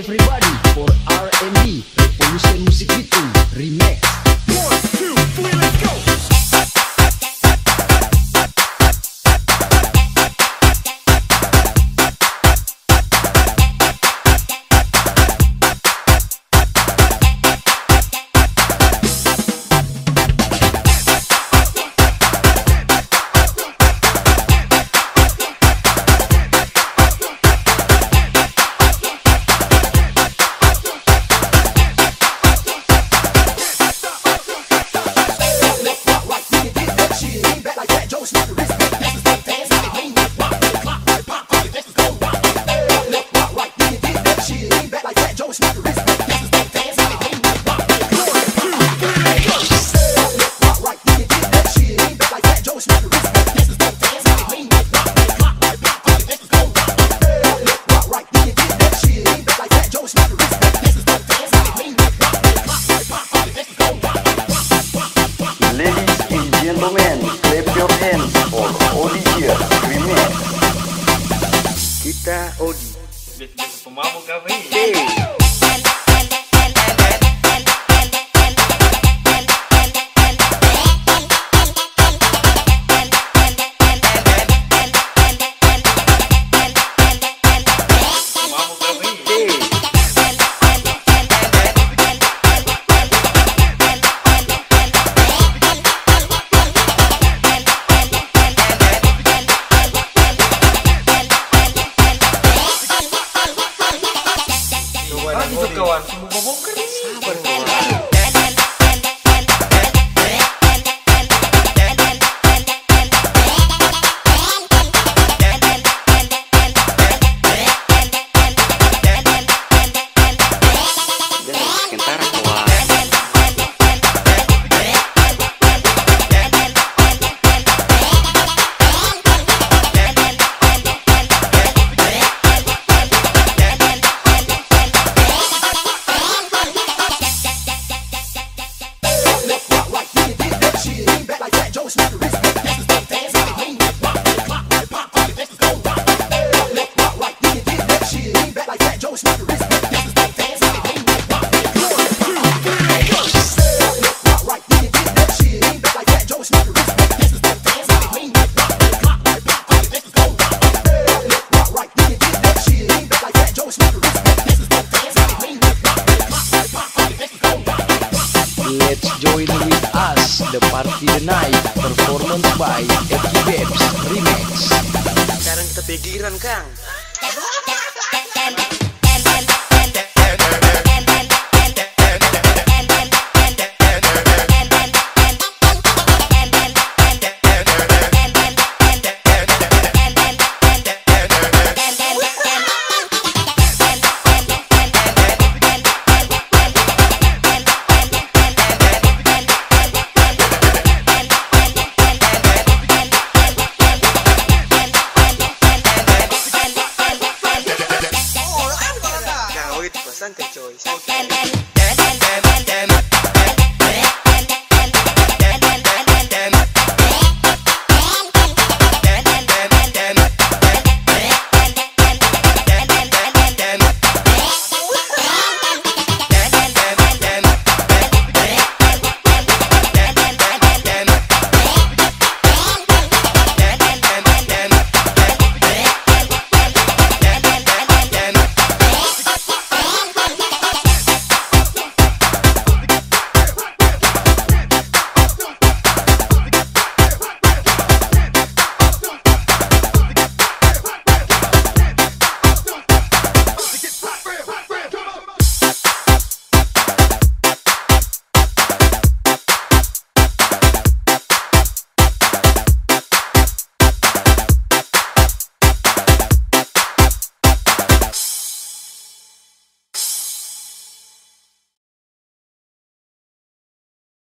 Everybody for R&B Revolution Musik itu Remix One, two, three, let's go! beating me back like that. Joe Smoker. Gentlemen, clap your hands for Odi here, remix. Kita Odi. Biasa-biasa pemabuk kau ni. Hey. Party The Night Performance by FG Babes Remix. Sekarang kita pikiran Kang